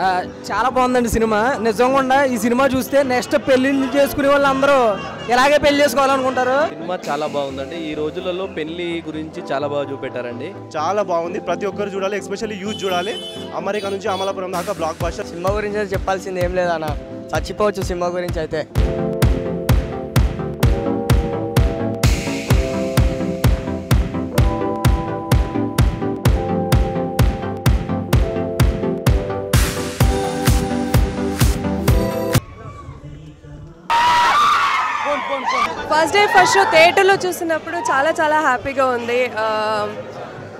ఆ, చాలా బాగుందండి సినిమా. నిజంగా ఈ సినిమా చూస్తే నెక్స్ట్ పెళ్ళిళ్ళు చేసుకునే వాళ్ళందరూ ఇలాగే పెళ్ళి చేసుకోవాలనుకుంటారు. సినిమా చాలా బాగుందండి. ఈ రోజులలో పెళ్ళి గురించి చాలా బాగా చూపెట్టారండి. చాలా బాగుంది. ప్రతి ఒక్కరు చూడాలి ఎస్పెషల్లీ యూత్ చూడాలి. అమెరికా నుంచి అమలాపురం దాకా బ్లాక్ బాస్టర్. సినిమా గురించి అయితే చెప్పాల్సింది ఏం లేదన్న. చచ్చిపోవచ్చు సినిమా గురించి అయితే. ఫస్ట్ డే ఫస్ట్ షో థియేటర్లో చూసినప్పుడు చాలా చాలా హ్యాపీగా ఉంది.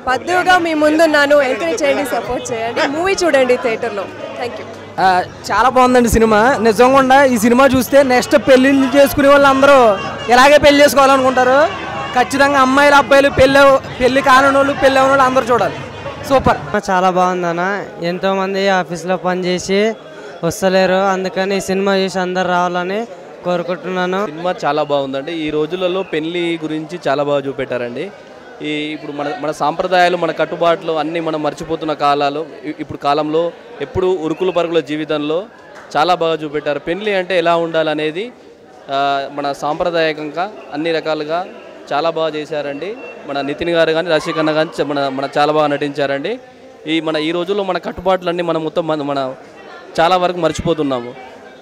పద్దుగా మీ ముందున్నాను ఎంకరేజ్ చేయండి సపోర్ట్ చేయండి. మూవీ చూడండి థియేటర్లో. థ్యాంక్ యూ చాలా బాగుందండి సినిమా. నిజంగా ఈ సినిమా చూస్తే నెక్స్ట్ పెళ్ళిళ్ళు చేసుకునే వాళ్ళందరూ ఇలాగే పెళ్ళి చేసుకోవాలనుకుంటారు. ఖచ్చితంగా అమ్మాయిలు అబ్బాయిలు పెళ్ళి పెళ్ళి కాని వాళ్ళు పెళ్ళి అవ్వని వాళ్ళు అందరూ చూడాలి. సూపర్ చాలా బాగుందన్న. ఎంతో మంది ఆఫీస్లో పనిచేసి వస్తలేరు. అందుకని ఈ సినిమా చూసి అందరు రావాలని కోరుకుంటున్నాను. సినిమా చాలా బాగుందండి. ఈ రోజులలో పెళ్ళి గురించి చాలా బాగా చూపెట్టారండి. ఈ ఇప్పుడు మన మన సాంప్రదాయాలు మన కట్టుబాట్లు అన్నీ మనం మర్చిపోతున్న కాలాలు. ఇప్పుడు కాలంలో ఎప్పుడు ఉరుకుల పరుగుల జీవితంలో చాలా బాగా చూపెట్టారు. పెళ్ళి అంటే ఎలా ఉండాలనేది మన సాంప్రదాయకంగా అన్ని రకాలుగా చాలా బాగా చేశారండి. మన నితిన్ గారు కానీ రాజశేఖర్ కానీ మన మన చాలా బాగా నటించారండి. ఈ మన ఈ రోజుల్లో మన కట్టుబాట్లన్నీ మనం మొత్తం మన మన చాలా వరకు మర్చిపోతున్నాము.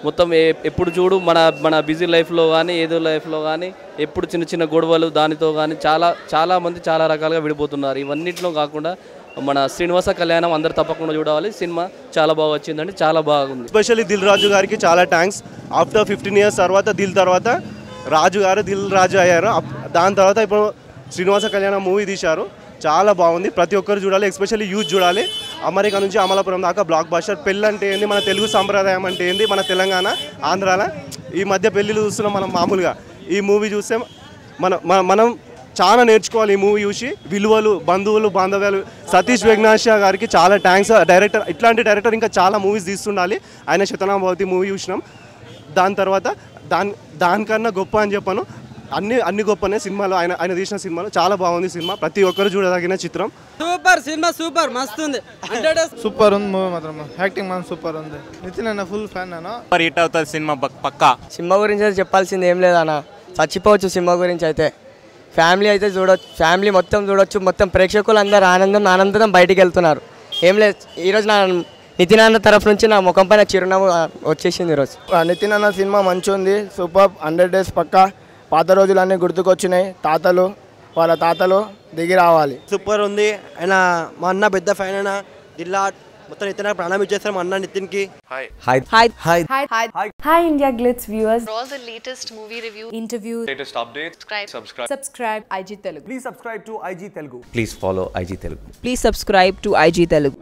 మొత్తం ఏ- ఎప్పుడు చూడు మన మన బిజీ లైఫ్లో కానీ ఏదో లైఫ్లో కానీ ఎప్పుడు చిన్న చిన్న గొడవలు దానితో కానీ చాలా చాలామంది చాలా రకాలుగా విడిపోతున్నారు. ఇవన్నిట్లో కాకుండా మన శ్రీనివాస కళ్యాణం అందరు తప్పకుండా చూడాలి. సినిమా చాలా బాగా వచ్చిందండి చాలా బాగుంది. ఎస్పెషల్లీ దిల్ రాజు గారికి చాలా థ్యాంక్స్ ఆఫ్టర్ ఫిఫ్టీన్ ఇయర్స్ తర్వాత దిల్ తర్వాత రాజు గారు దిల్ రాజు అయ్యారు. దాని తర్వాత ఇప్పుడు శ్రీనివాస కళ్యాణం మూవీ తీశారు. చాలా బాగుంది. ప్రతి ఒక్కరు చూడాలి ఎస్పెషల్లీ యూత్ చూడాలి. అమెరికా నుంచి అమలాపురం దాకా బ్లాక్ బాస్టర్ పెళ్ళి అంటే ఏంది? మన తెలుగు సాంప్రదాయం అంటే ఏంది? మన తెలంగాణ ఆంధ్రాల. ఈ మధ్య పెళ్ళిళ్ళు చూస్తున్నాం మనం మామూలుగా. ఈ మూవీ చూస్తే మన మన- మనం చాలా నేర్చుకోవాలి ఈ మూవీ చూసి. విలువలు బంధువులు బాంధవ్యాలు. సతీష్ వెగ్నాష గారికి చాలా థ్యాంక్స్ డైరెక్టర్ ఇట్లాంటి డైరెక్టర్ ఇంకా చాలా మూవీస్ తీస్తుండాలి. ఆయన శతనాభవతి మూవీ చూసినాం. దాని తర్వాత దాని దానికన్నా గొప్ప అని చెప్పాను. అన్ని అన్ని గొప్పనే సినిమాలు. ఆయన ఆయన తీసిన సినిమాలు చాలా బాగుంది సినిమా. ప్రతి ఒక్కరు చూడదగిన చిత్రం. Super cinema super. మస్తు ఉంది. హండ్రెడ్ సూపర్ ఉంది మూవీ మాత్రం. యాక్టింగ్ మాత్రం సూపర్ ఉంది. నితిన్ అన్న ఫుల్ ఫ్యాన్ నేను సూపర్ హిట్ అవుతుంది సినిమా పక్- పక్కా. సినిమా గురించి అయితే చెప్పాల్సింది ఏం లేదన్న. చచ్చిపోవచ్చు సినిమా గురించి అయితే. ఫ్యామిలీ అయితే చూడొచ్చు ఫ్యామిలీ మొత్తం చూడొచ్చు. మొత్తం ప్రేక్షకులు అందరూ ఆనందం ఆనందం బయటికి వెళ్తున్నారు. ఏం లేదు. ఈరోజు నా నితిన్ అన్న తరఫు నుంచి నా ముఖం పైన చిరునవ్వు వచ్చేసింది ఈరోజు నితిన్ అన్న సినిమా మంచి ఉంది. సూపర్. హండ్రెడ్ డేస్ పక్కా. పాత రోజులు రోజులన్నీ గుర్తుకొచ్చినాయి. తాతలు వాళ్ళ తాతలు దిగి రావాలి. సూపర్ ఉంది. ఆయన మా అన్న పెద్ద ఫ్యాన్ అయినా జిల్లా మొత్తం ఇతర ప్రణామి చేస్తారు మా అన్న నితిన్కి hi hi hi hi hi India Glitz viewers all latest movie review interview subscribe subscribe Telugu please subscribe to IG Telugu please follow IG Telugu please subscribe to IG Telugu